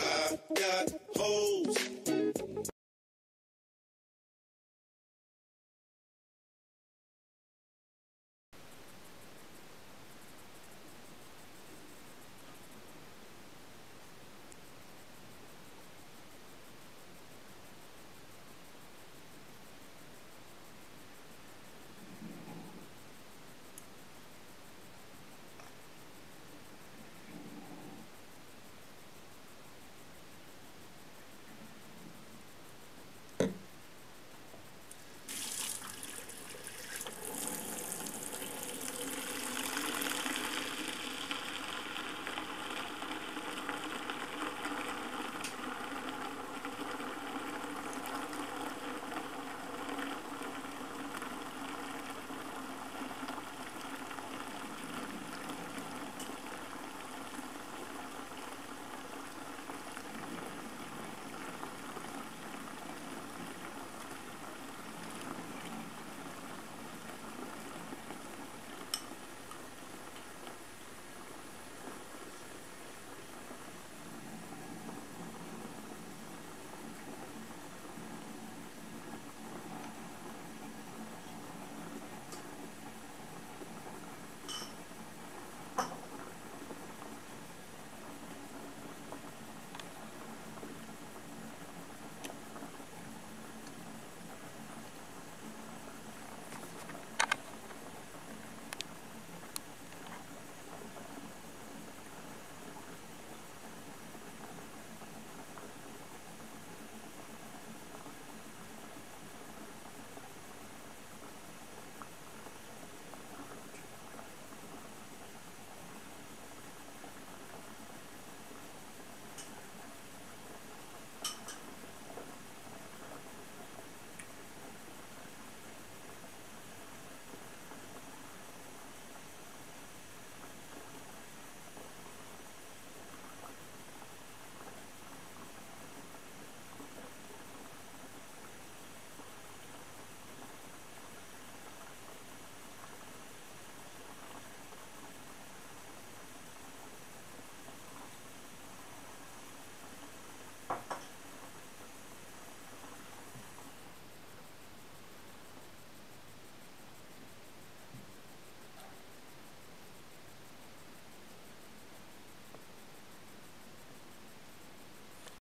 I got holes.